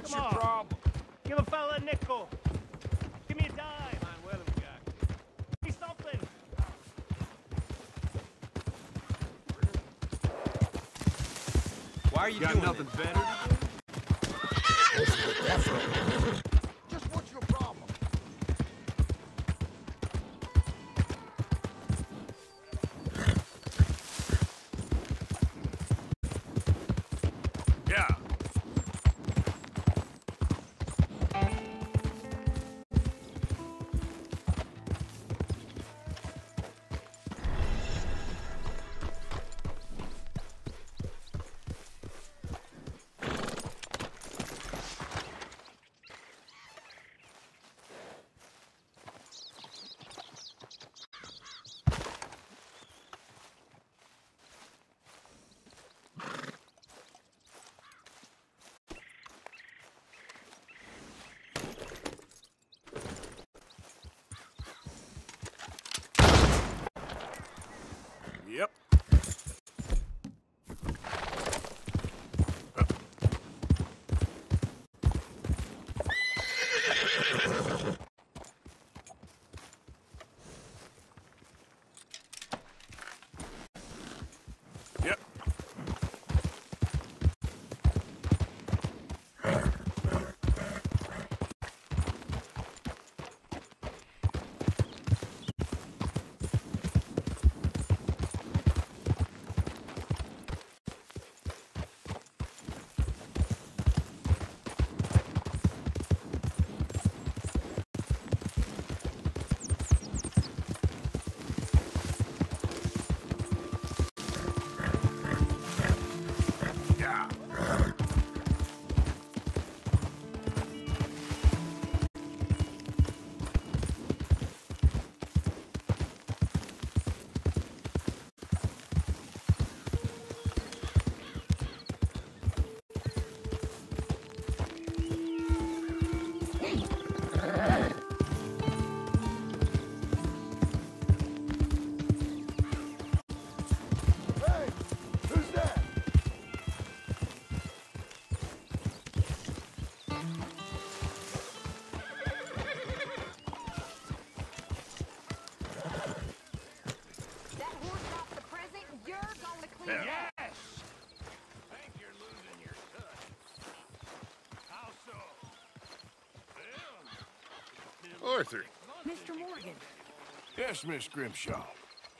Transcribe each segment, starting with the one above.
What's Come your on. problem? Give a fella a nickel. Give me a dime. What have we got? Give me something. Why are you Got doing nothing this? better Arthur. Mr. Morgan, Yes, Miss Grimshaw.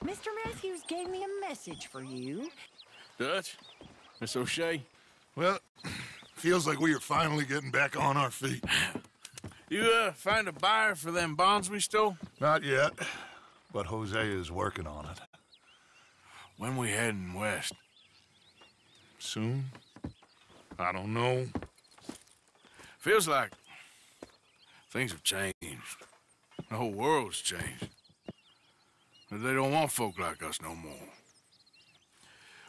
Mr. Matthews gave me a message for you. Dutch? Miss O'Shea? Well, feels like we are finally getting back on our feet. You, uh, find a buyer for them bonds we stole? Not yet, but Hosea is working on it. When we heading west? Soon? I don't know. Feels like things have changed. The whole world's changed. But they don't want folk like us no more.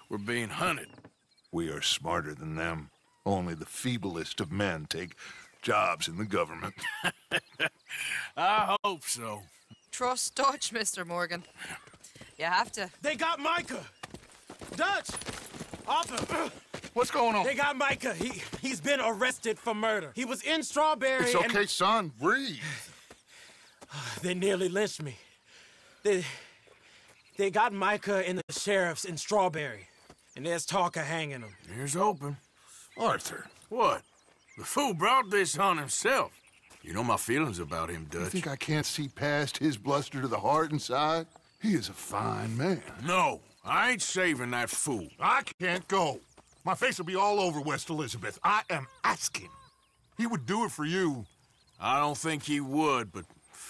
We're being hunted. We are smarter than them. Only the feeblest of men take jobs in the government. I hope so. Trust Dutch, Mr. Morgan. You have to. They got Micah. Dutch. Arthur. What's going on? They got Micah. He he's been arrested for murder. He was in Strawberry. It's and- okay, son. Breathe. They nearly lynched me. They they got Micah and the sheriffs in Strawberry, and there's talk of hanging them. Here's hoping. Arthur, What? The fool brought this on himself. You know my feelings about him, Dutch. you Dutch. think I can't see past his bluster to the heart inside? He is a fine man. No, I ain't saving that fool. I can't go. My face will be all over West Elizabeth. I am asking. He would do it for you, I don't think he would, but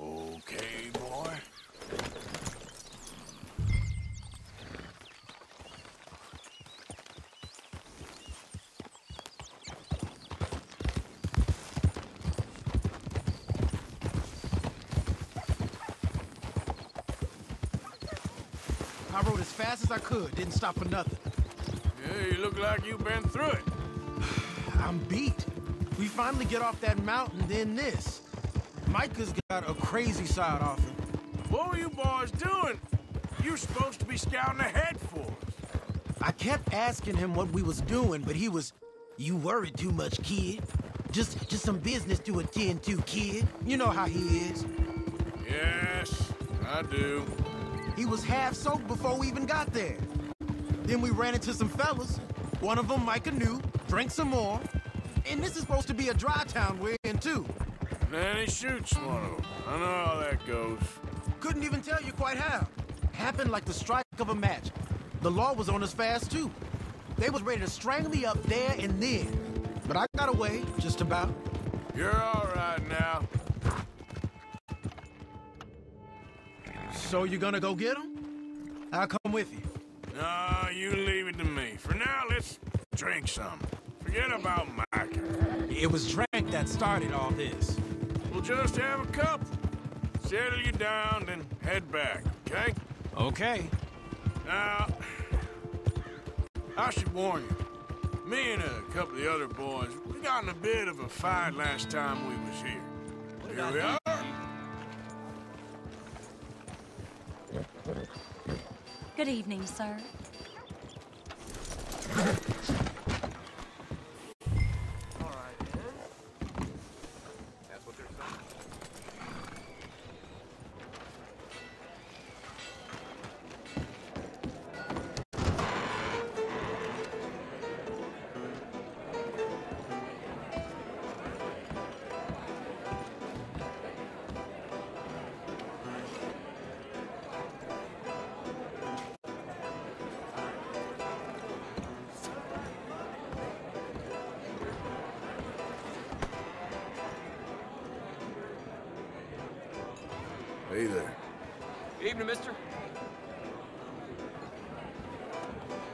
Okay, boy. I rode as fast as I could, didn't stop for nothing. Yeah, you look like you've been through it. I'm beat. We finally get off that mountain, then this. Micah's got a crazy side off him. What were you boys doing? You were supposed to be scouting ahead for us. I kept asking him what we was doing, but he was, you worried too much, kid. Just, just some business to attend to, kid. You know how he is. Yes, I do. He was half soaked before we even got there. Then we ran into some fellas. One of them Micah knew, drank some more. And this is supposed to be a dry town we're in, too. Then he shoots one of them. I know how that goes. Couldn't even tell you quite how. Happened like the strike of a match. The law was on us fast, too. They was ready to strangle me up there and then. But I got away, just about. You're all right now. So you gonna go get him? I'll come with you. No, you leave it to me. For now, let's drink some. Forget about Mike. It was drink that started all this. We'll just have a couple. Settle you down, then head back, okay? Okay. Now, I should warn you. Me and a couple of the other boys, we got in a bit of a fight last time we was here. Here we are. Good evening, sir. Hey there. Evening, mister.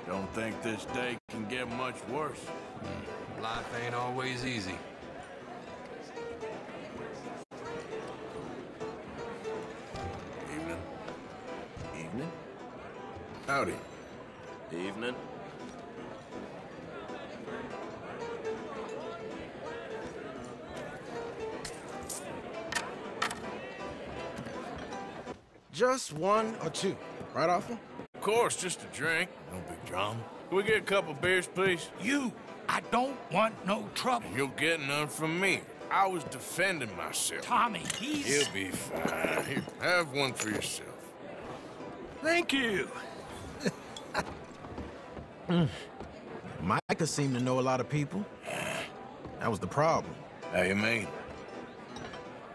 Don't think this day can get much worse. Hmm. Life ain't always easy. Just one or two, right, Arthur? Of course, just a drink. No big drama. Can we get a couple beers, please? You, I don't want no trouble. You'll get none from me. I was defending myself. Tommy, he's... He'll be fine. Here, have one for yourself. Thank you. Micah seemed to know a lot of people. That was the problem. How you mean?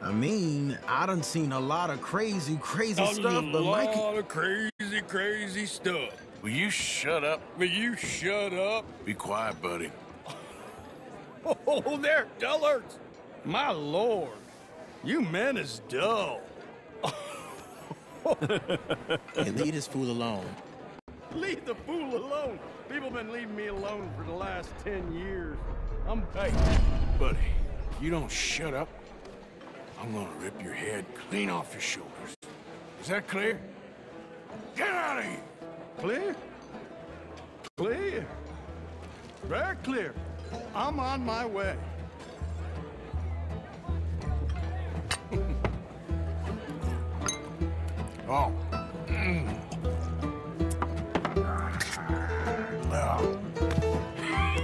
I mean, I done seen a lot of crazy, crazy stuff, but Micah... of crazy, crazy stuff. Will you shut up? Will you shut up? Be quiet, buddy. Oh, there, dullards. My lord, you men is dull. Hey, leave this fool alone. Leave the fool alone. People been leaving me alone for the last ten years. I'm... Hey, buddy, you don't shut up, I'm gonna rip your head clean off your shoulders. Is that clear? Get out of here! Clear? Clear. Very clear. I'm on my way. Oh. Mm.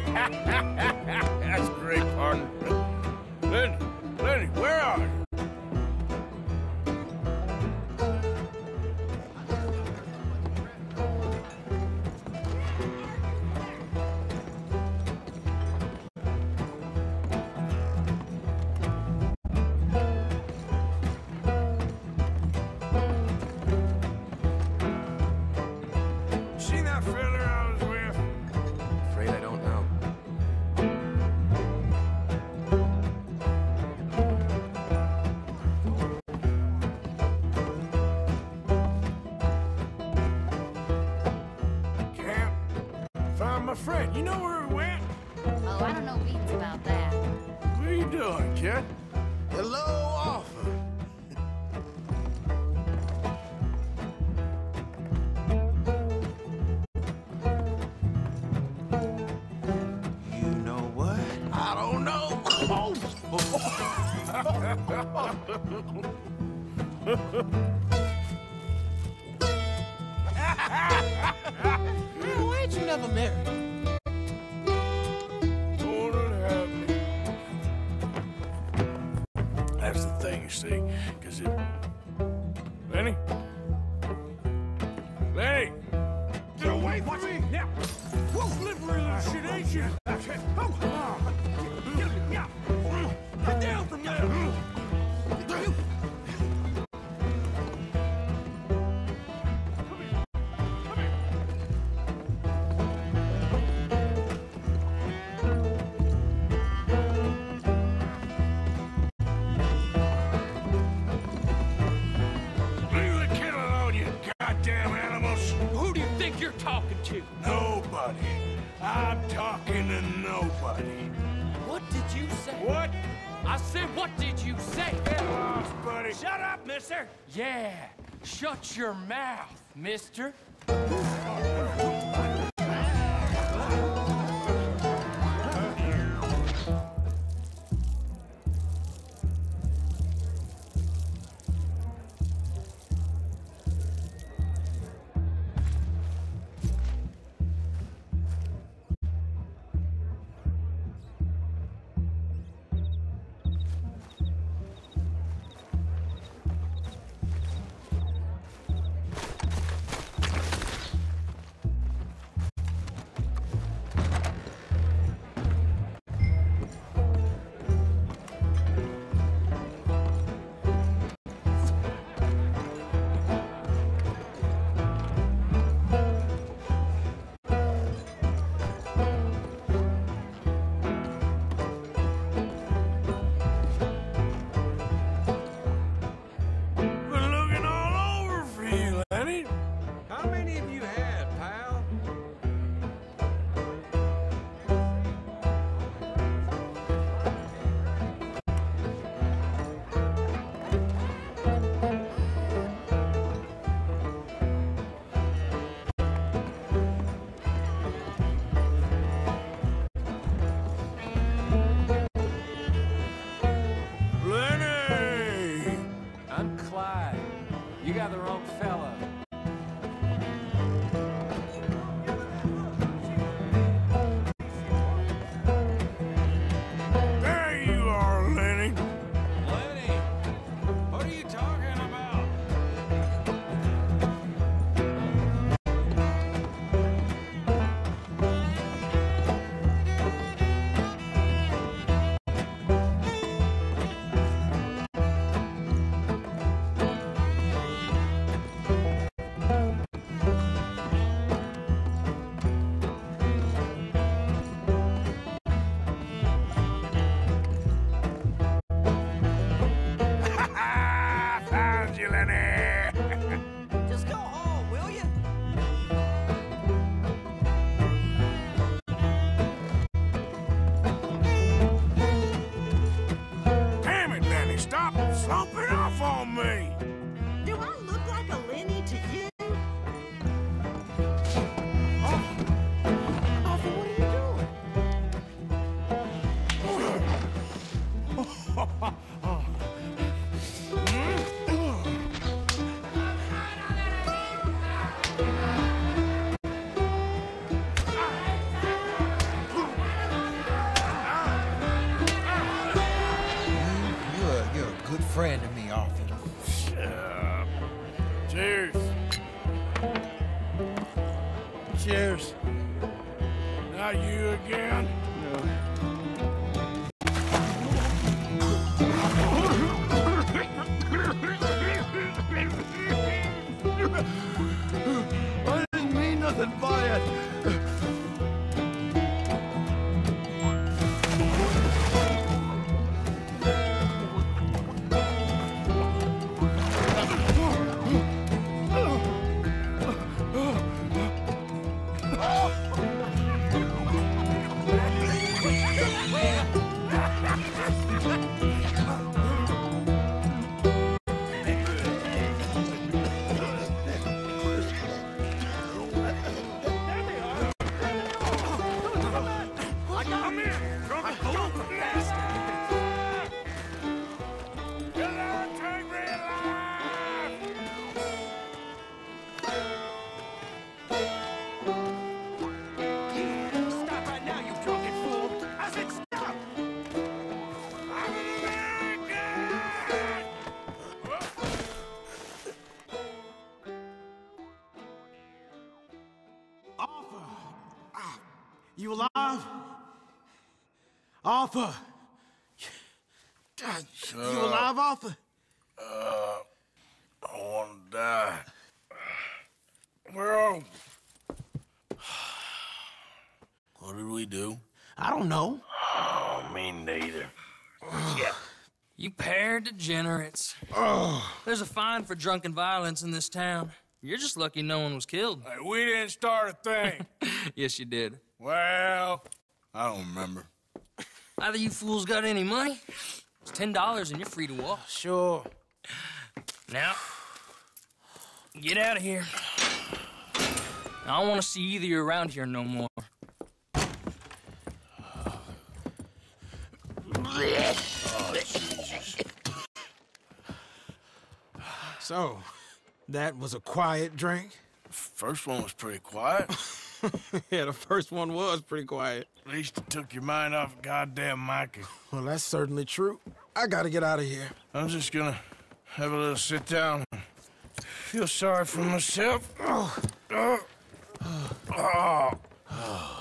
That's great, partner. Stop talking to nobody. What did you say? What? I said, what did you say? Lost, buddy. Shut up, mister. Yeah, shut your mouth, mister. Arthur! God, you alive, Arthur? Uh, I want to die. Well, what did we do? I don't know. Oh, me neither. You pair degenerates. There's a fine for drunken violence in this town. You're just lucky no one was killed. Hey, we didn't start a thing. yes, you did. well, I don't remember. Either you fools got any money, it's ten dollars and you're free to walk. Sure. Now, get out of here. I don't want to see either of you around here no more. So, that was a quiet drink? First one was pretty quiet. yeah, the first one was pretty quiet. At least it took your mind off goddamn Micah. Well, that's certainly true. I gotta get out of here. I'm just gonna have a little sit down feel sorry for myself. Oh. Oh. Oh.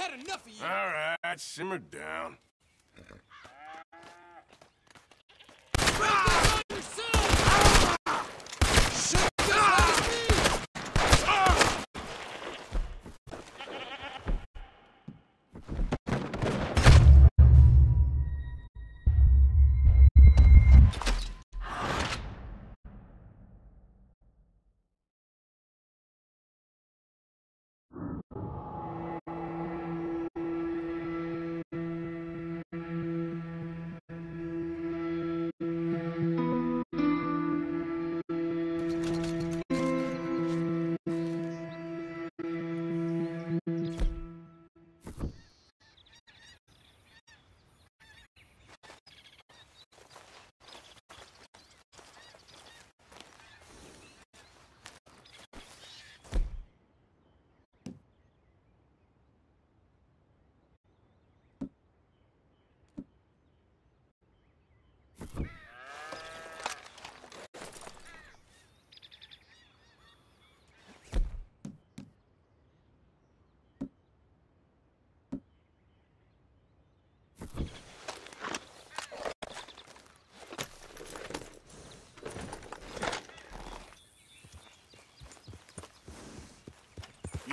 I've had enough of you! All right, simmer down.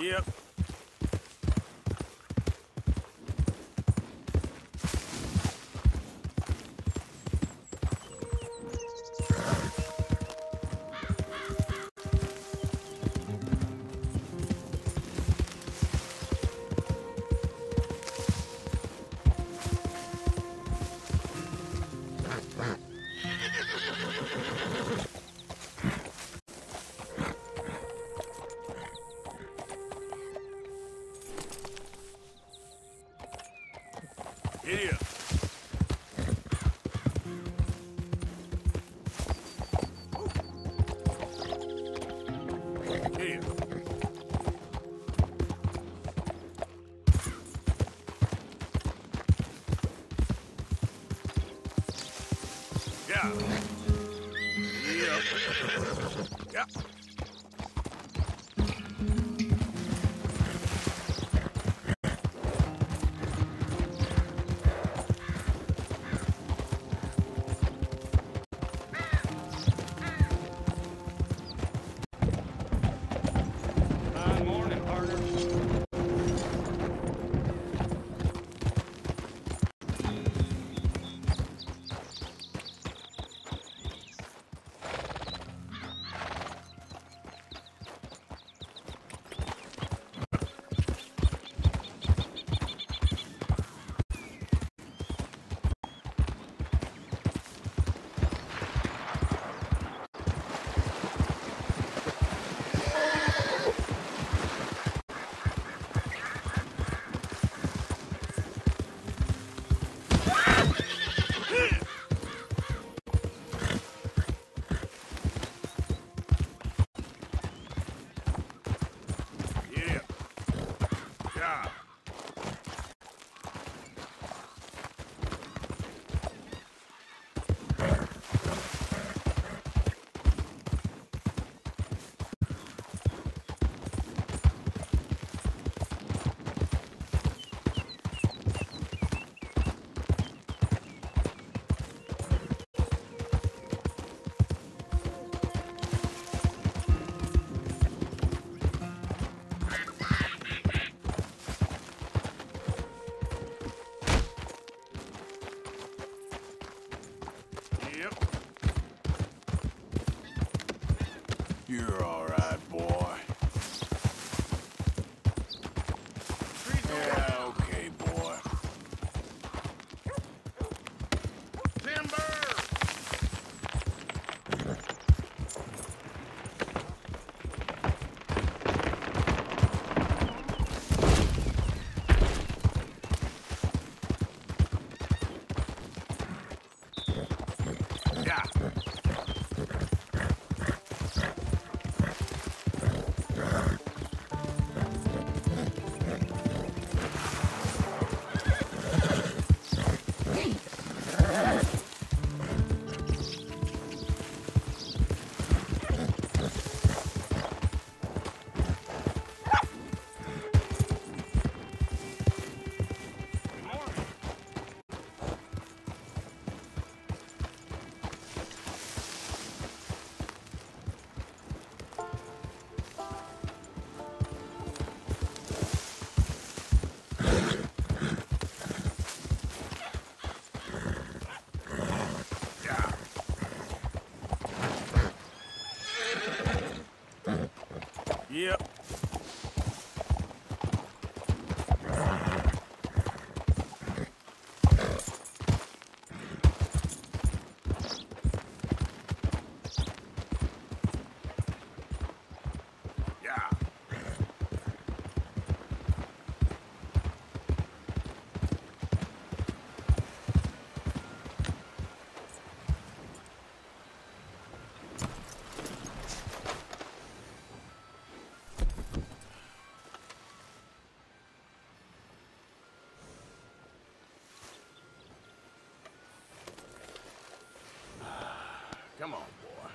Yep. Come on, boy.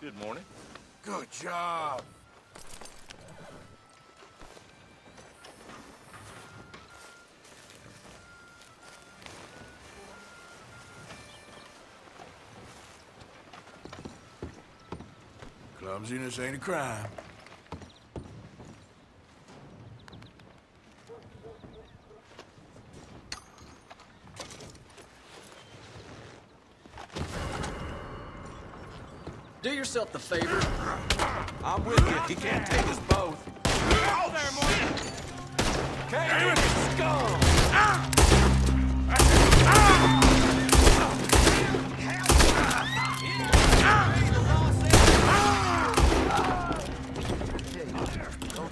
Good morning. Good job. Clumsiness ain't a crime. Do yourself the favor. I'm with you. He can't take us both. Can't do it, scum! Don't do it.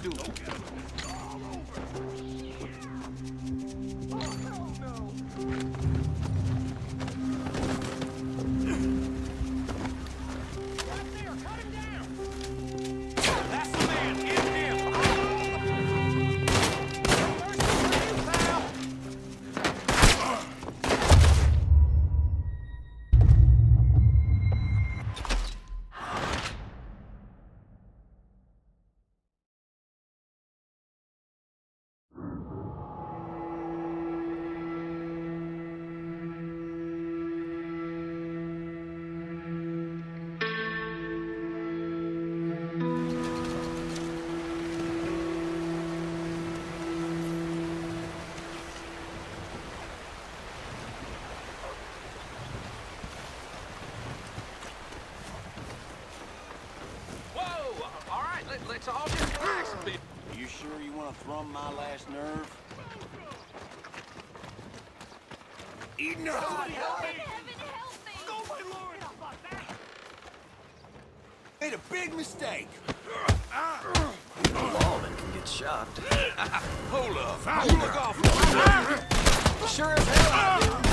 Right want to thrum my last nerve? Enough! Heaven help me! Oh, my lord! Made a big mistake. Lawman can get shocked. Hold up. You look awful. Sure as hell I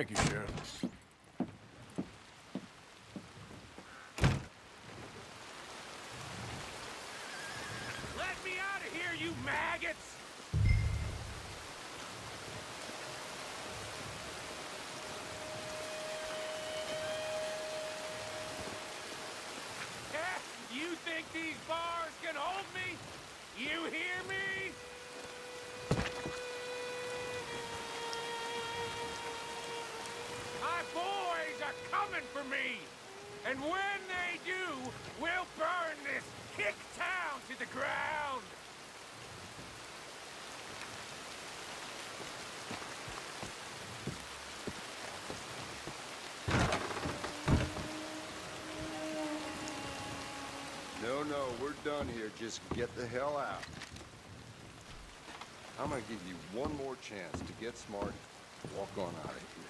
Thank you, Sheriff. Let me out of here, you maggots! You think these bars can hold me? You hear me? Coming for me! And when they do, we'll burn this hick town to the ground! No, no, we're done here. Just get the hell out. I'm gonna give you one more chance to get smart. Walk on out of here.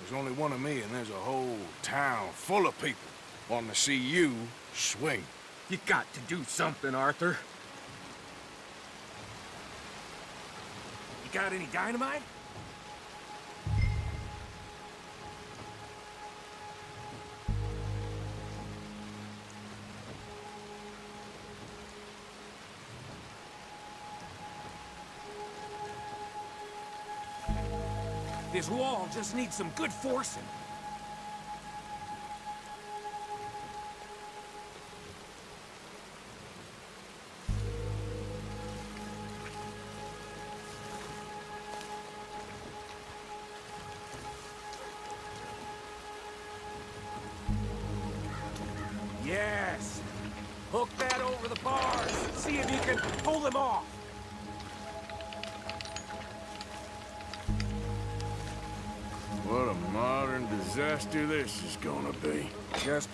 There's only one of me, and there's a whole town full of people wanting to see you swing. You got to do something, Arthur. You got any dynamite? This wall just needs some good forcing.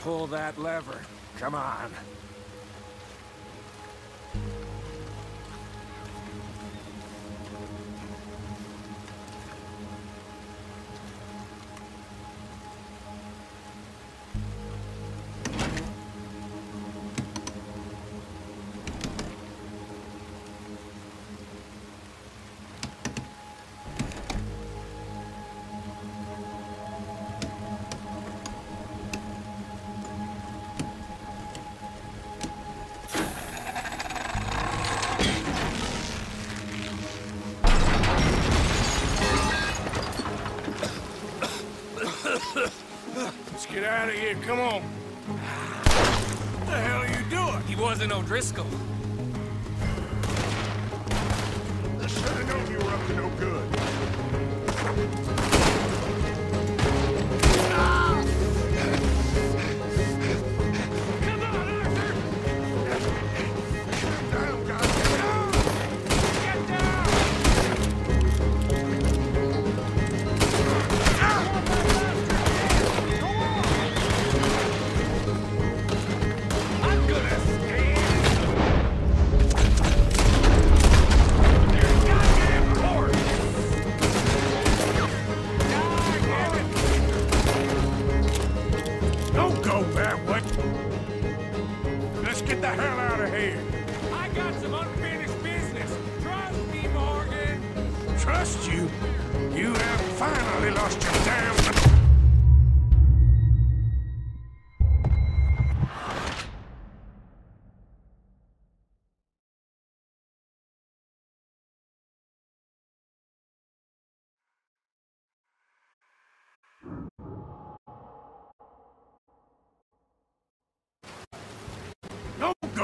Pull that lever. Come on. Out of here, come on. What the hell are you doing? He wasn't O'Driscoll.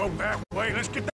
Go that way. Let's get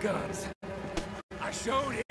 guns. I showed him,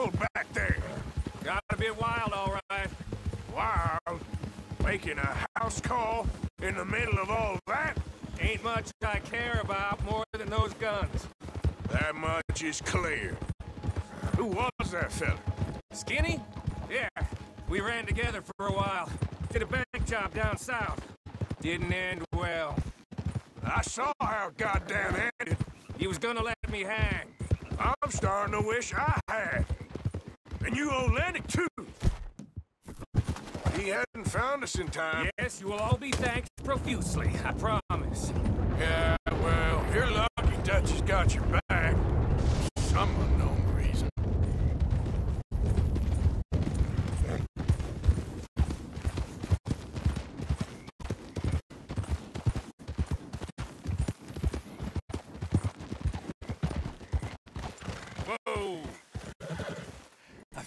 pulled back there? Gotta be wild, all right. Wild. Making a house call in the middle of all that? Ain't much I care about more than those guns. That much is clear. Who was that fella? Skinny? Yeah, we ran together for a while. Did a bank job down south. Didn't end well. I saw how it goddamn ended. He was gonna let me hang. I'm starting to wish I had. And you owe Lennox, too. He hadn't found us in time. Yes, you will all be thanked profusely, I promise. Yeah, well, you're lucky Dutch has got your back. Some unknown reason. Whoa! I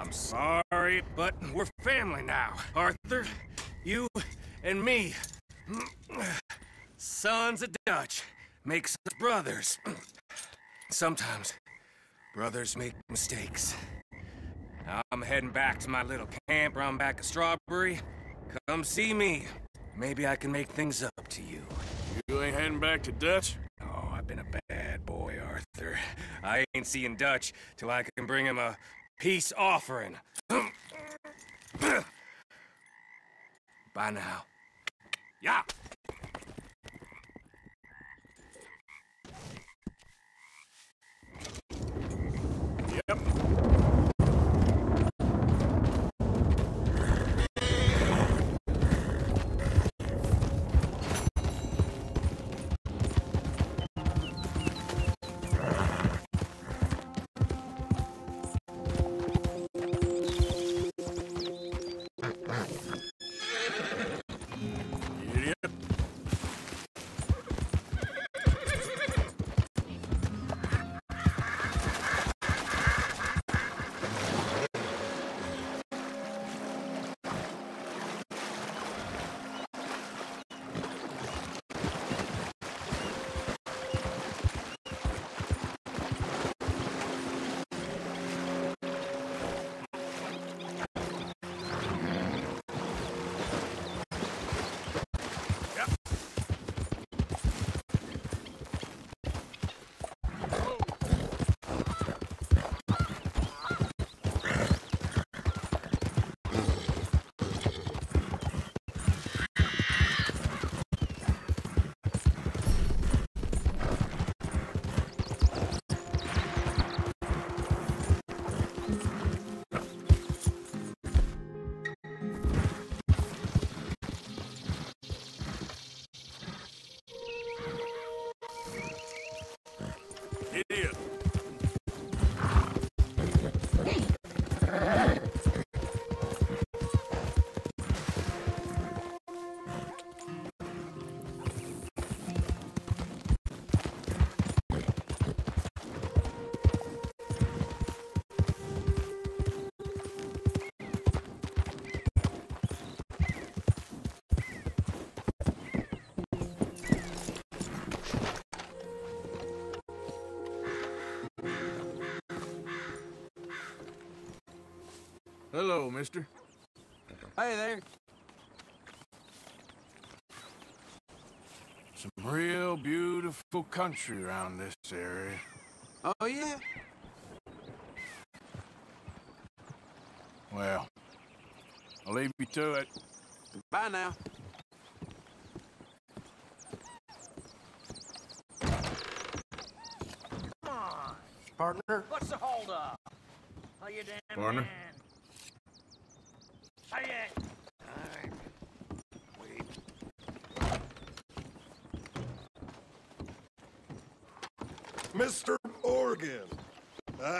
I'm sorry, but we're family now. Arthur, you and me. Sons of Dutch makes us brothers. Sometimes brothers make mistakes. I'm heading back to my little camp around back of Strawberry. Come see me. Maybe I can make things up to you. You ain't heading back to Dutch? Oh, I've been a bad boy, Arthur. I ain't seeing Dutch till I can bring him a peace offering. Bye now. Yeah. Idiot. Hello, mister. Hey there. Some real beautiful country around this area. Oh, yeah? Well, I'll leave you to it. Bye now. Partner? What's the holdup? How you damn Partner? man? How you? Mr. Morgan, I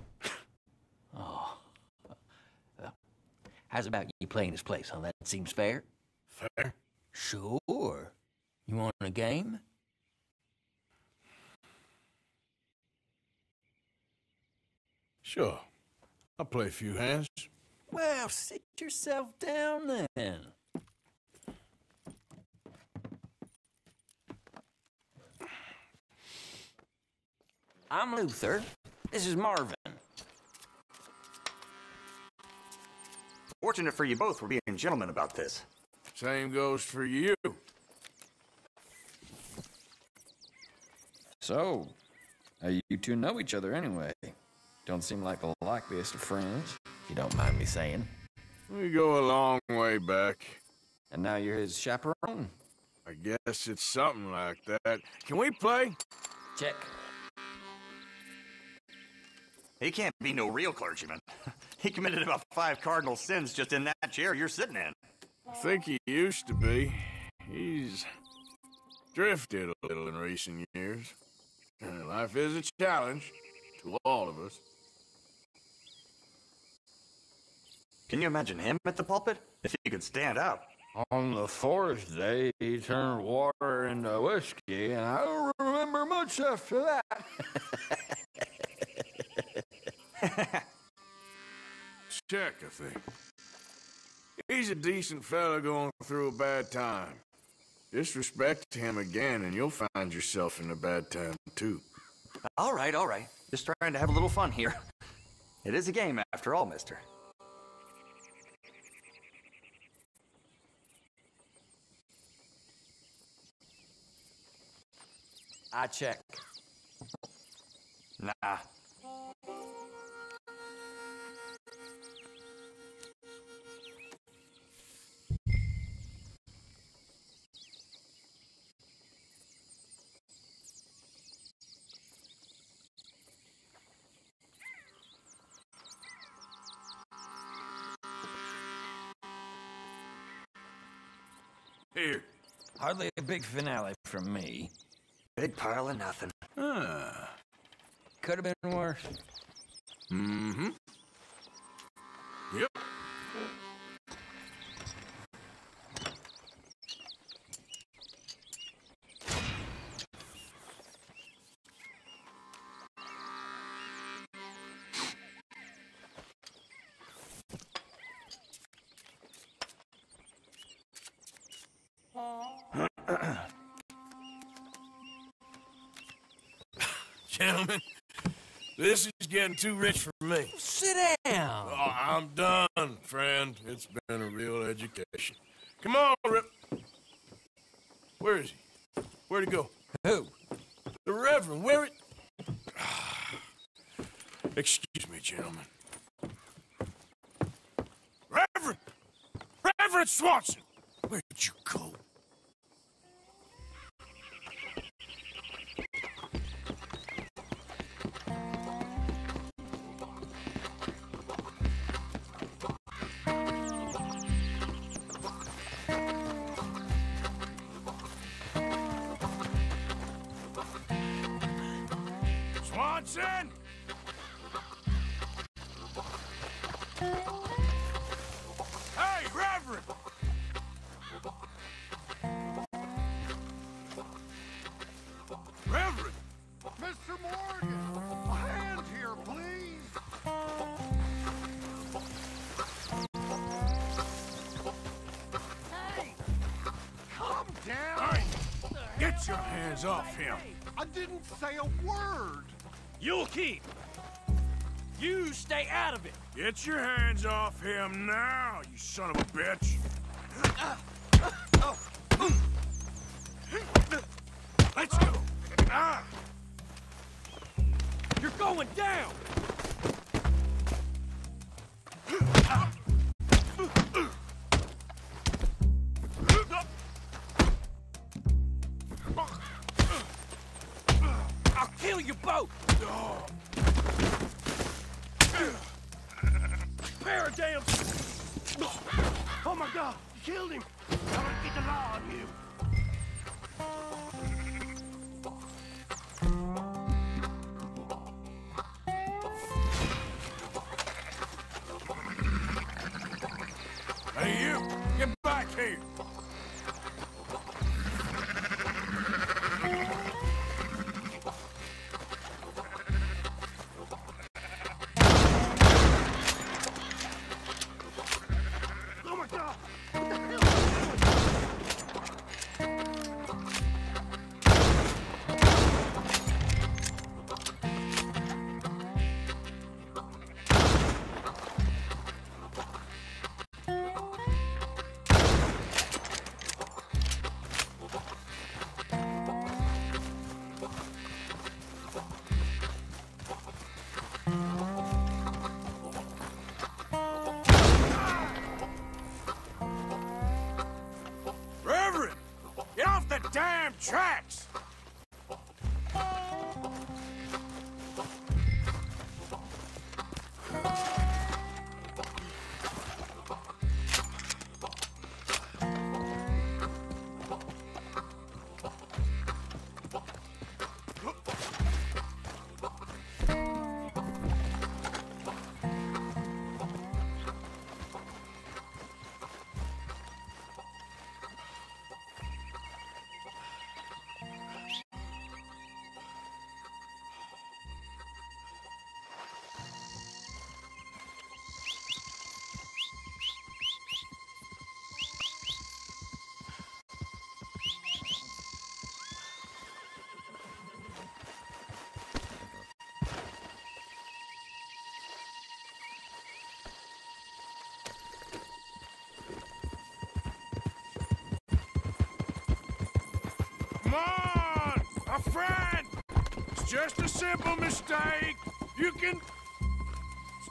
Oh. How's about you playing his place, huh? That seems fair. Fair? Sure. You want a game? Sure. I'll play a few hands. Well, sit yourself down then. I'm Luther. This is Marvin. Fortunate for you both we're being gentlemen about this. Same goes for you. So, how you two know each other anyway? Don't seem like the likeliest of friends. If you don't mind me saying. We go a long way back. And now you're his chaperone? I I guess it's something like that. Can we play? Check. He can't be no real clergyman. he committed about five cardinal sins just in that chair you're sitting in. I think he used to be. He's drifted a little in recent years. Uh, life is a challenge to all of us. Can you imagine him at the pulpit? If he could stand up. On the fourth day, he turned water into whiskey, and I don't remember much after that. Check, I think. He's a decent fella going through a bad time. Disrespect him again, and you'll find yourself in a bad time, too. All right, all right. Just trying to have a little fun here. It is a game, after all, mister. I check. Nah. Hardly a big finale from me. Big pile of nothing. Ah. Could have been worse. Mm-hmm. Getting too rich for me. Sit down. Oh, I'm done, friend. It's been a real education. Come on, Rip. Where is he? Where'd he go? Who? The Reverend. Where it? Excuse me, gentlemen. Reverend! Reverend Swanson! Where'd you go? Him. I didn't say a word. You'll keep. You stay out of it. Get your hands off him now, you son of a bitch. Friend! It's just a simple mistake. You can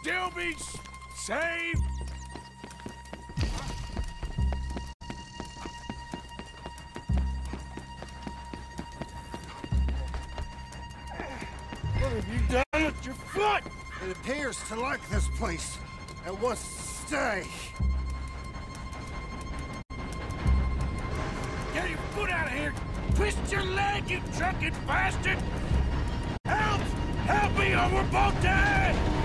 still be s- saved. What have you done with your foot? It appears to like this place and wants to stay. Twist your leg, you drunken bastard! Help! Help me or we're both dead!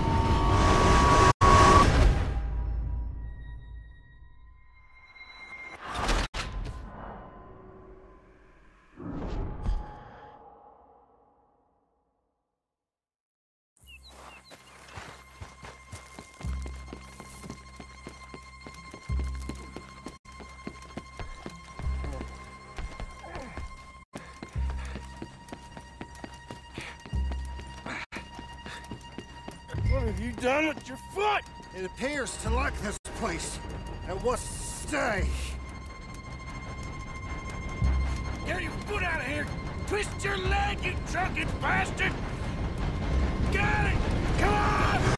Done with your foot? It appears to like this place and wants to stay. Get your foot out of here! Twist your leg, you drunken bastard! Got it! Come on!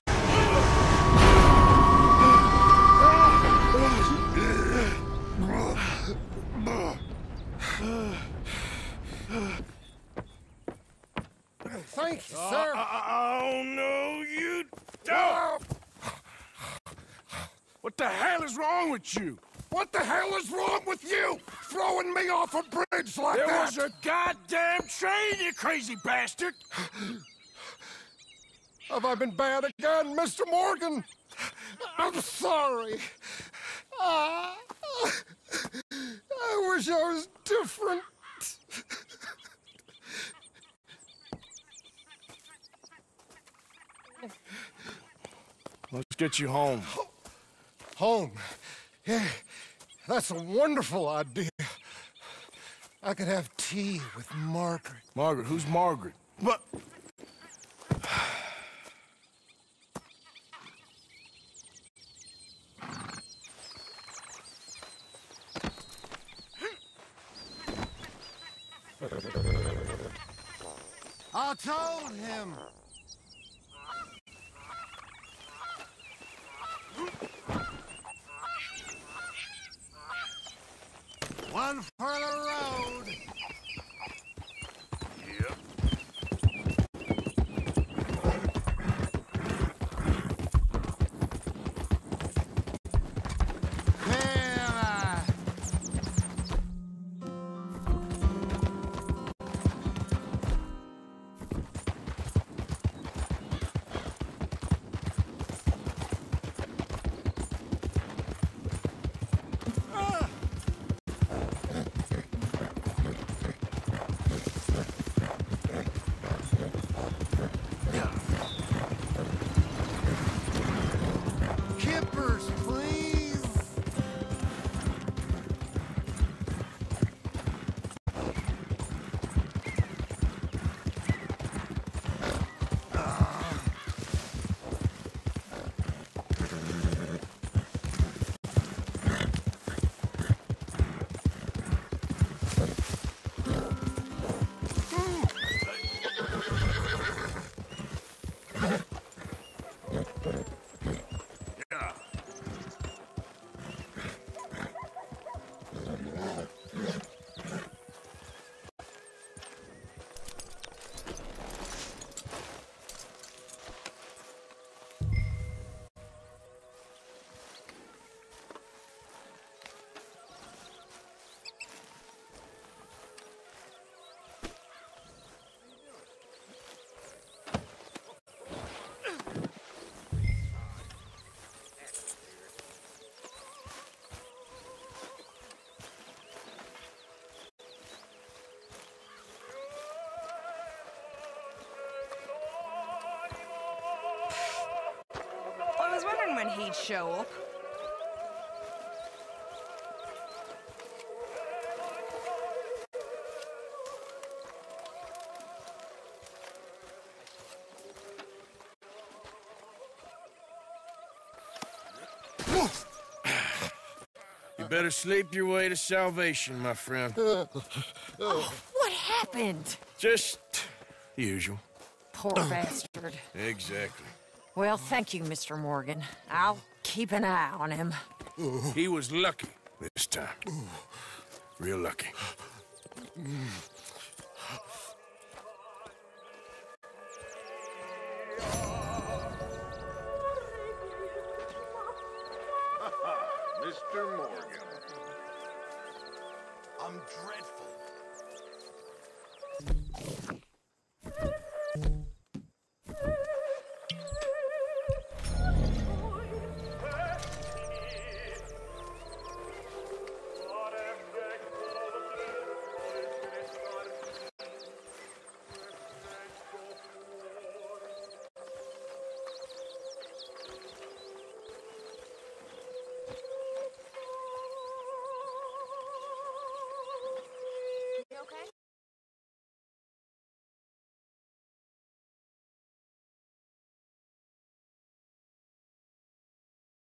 You? What the hell is wrong with you? Throwing me off a bridge like There that? was a goddamn train, you crazy bastard! Have I been bad again, Mr. Morgan? I'm sorry. Ah, I wish I was different. Let's get you home. Home. Yeah, that's a wonderful idea. I could have tea with Margaret. Margaret, who's Margaret? What? I told him. One for the he'd show up. You better sleep your way to salvation, my friend. Oh, what happened? Just the usual. Poor bastard. Exactly. Well, thank you, Mr. Morgan. I'll keep an eye on him. He was lucky this time. Real lucky.